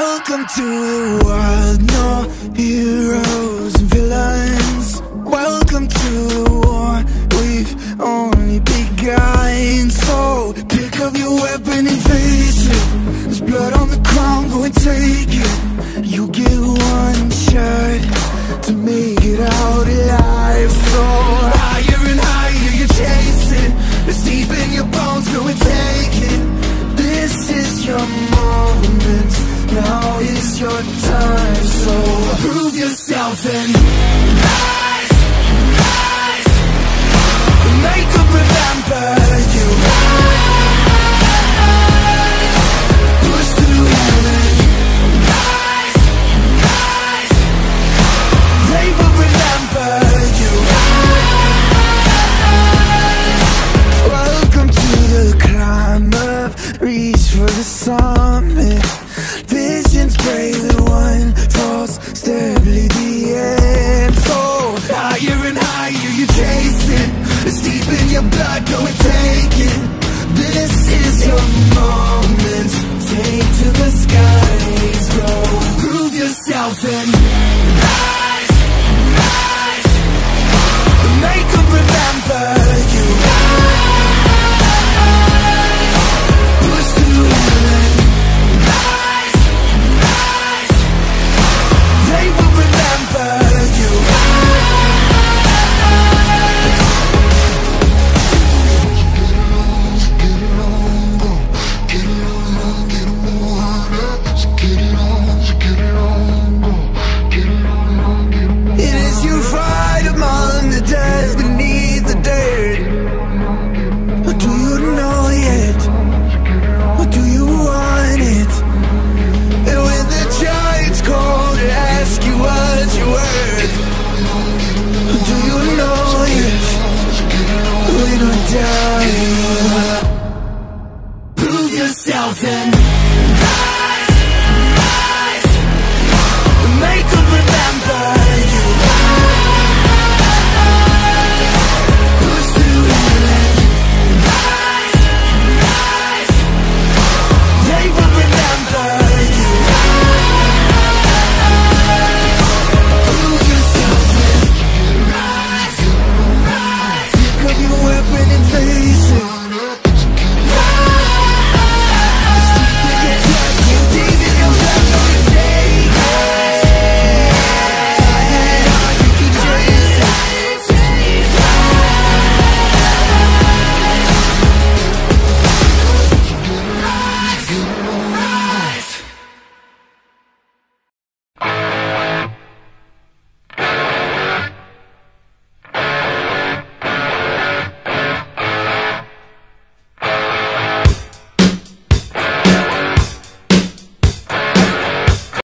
Welcome to the world, no heroes and villains. Welcome to the war, we've only begun. So pick up your weapon and face it. There's blood on the ground, go and take it. You get one shot to make it out alive. So higher and higher you're chasing. It's deep in your bones, go and take it. This is your moment. Now is your time. So prove yourself and rise, rise. Make them remember you. Rise, push through. Rise, rise. They will remember you. Welcome to the climb up, reach for the summit. in your blood, go and take it This is your moment, take it. do Prove yourself and